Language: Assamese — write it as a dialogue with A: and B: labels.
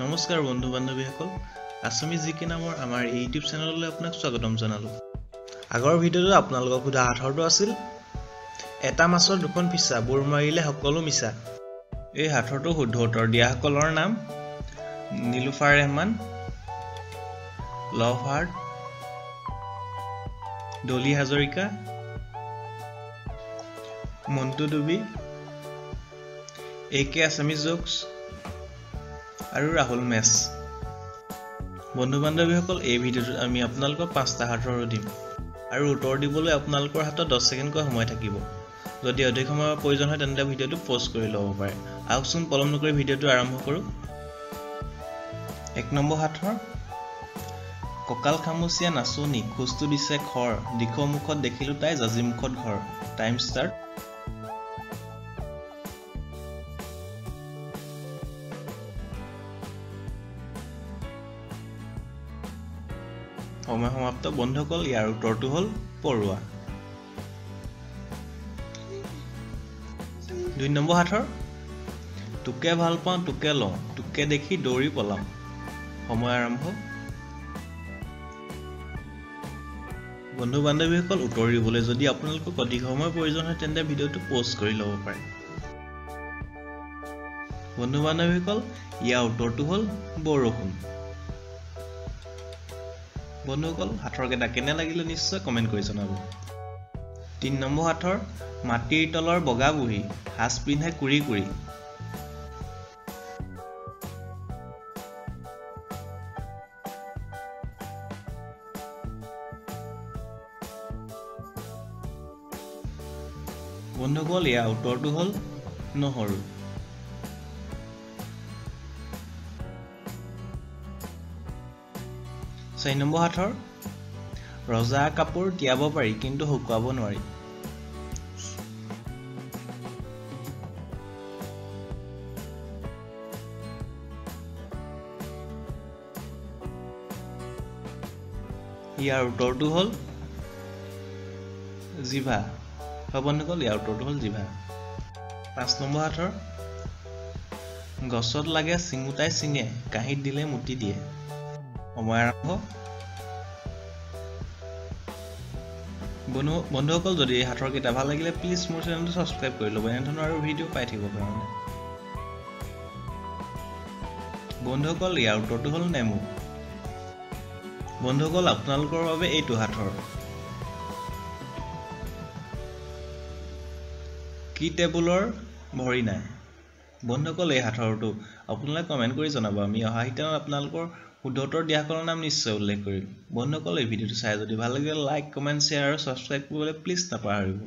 A: নমস্কাৰ বন্ধু বান্ধৱীসকল আছামী জি কে নামৰ আমাৰ ইউটিউব চেনেললৈ আপোনাক স্বাগতম জনালোঁ। আগৰ ভিডিঅ'টোত আপোনালোকক সোধা সাঁথৰটো আছিল এটা মাছৰ দুখন ফিচা বুৰ মাৰিলে সকলো মিছা। এই সাঁথৰটো শুদ্ধ উত্তৰ দিয়াসকলৰ নাম Nilofar Rehman love heart Dolly Hazarika Montu Dubi A K আছামী জোকছ আৰু ৰাহুল মেছ বন্ধু বান্ধৱীসকল এই ভিডিঅ'টোত আমি আপোনালোকক পাঁচটা সাঁথৰো দিম আৰু উত্তৰ দিবলৈ আপোনালোকৰ হাতত দহ ছেকেণ্ডকৈ সময় থাকিব। যদি অধিক সময়ৰ প্ৰয়োজন হয় তেন্তে ভিডিঅ'টো প'ষ্ট কৰি ল'ব পাৰে। আহকচোন পলম নকৰি ভিডিঅ'টো আৰম্ভ কৰোঁ। এক নম্বৰ সাঁথৰ কঁকাল খামুচীয়া নাচনি খোজটো দিছে খৰ। দিশ মুখত দেখিলোঁ তাই জাজি মুখত ঘৰ। টাইম ষ্টাৰ্ট সময় সমাপ্ত বন্ধুসকল ইয়াৰ উত্তৰটো হ'ল পৰুৱা। দুই নম্বৰ সাঁথৰ তোকে ভাল পাওঁ তোকে লওঁ তোকে দেখি দৌৰি পলাওঁ সময় আৰম্ভ। বন্ধু বান্ধৱীসকল উত্তৰ দিবলৈ যদি আপোনালোকক অধিক সময় প্ৰয়োজন হয় তেন্তে ভিডিঅ'টো প'ষ্ট কৰি ল'ব পাৰে। বন্ধু বান্ধৱীসকল ইয়াৰ উত্তৰটো হ'ল বৰষুণ। বন্ধুসকল সাঁথৰকেইটা কেনে লাগিলে নিশ্চয় কমেণ্ট কৰি জনাব। তিনি নম্বৰ সাঁথৰ মাটিৰ তলৰ বগা বুঢ়ী সাজ পিন্ধে কুৰি কুৰি। বন্ধুসকল ইয়াৰ উত্তৰটো হ'ল নহৰু। চাৰি নম্বৰ সাঁথৰ ৰজা কাপোৰ তিয়াব পাৰি কিন্তু শুকুৱাব নোৱাৰি। ইয়াৰ উত্তৰটো হ'ল জিভা। হয় বন্ধুসকল ইয়াৰ উত্তৰটো হ'ল জিভা। পাঁচ নম্বৰ সাঁথৰ গছত লাগে চিঙোতাই চিঙে কাঁহীত দিলে মুতি দিয়ে। সময় আৰম্ভ। বন্ধু বন্ধুসকল যদি এই সাঁথৰ কেইটা ভাল লাগিলে প্লিজ মোৰ চেনেলটো ছাবস্ক্ৰাইব কৰি ল'ব। এনেধৰণৰ আৰু ভিডিঅ' পাই থাকিব কাৰণে বন্ধুসকল ইয়াৰ উত্তৰটো হ'ল নেমু। বন্ধুসকল আপোনালোকৰ বাবে এইটো সাঁথৰ কি টেবুলৰ ভৰি নাই? বন্ধুসকল এই সাঁথৰটো আপোনালোকে কমেণ্ট কৰি জনাব। আমি অহা শিতানত আপোনালোকৰ শুদ্ধতৰ দিয়াসকলৰ নাম নিশ্চয় উল্লেখ কৰিম। বন্ধুসকল এই ভিডিঅ'টো চাই যদি ভাল লাগিলে লাইক কমেণ্ট শ্বেয়াৰ আৰু ছাবস্ক্ৰাইব কৰিবলৈ প্লিজ নাপাহৰিব।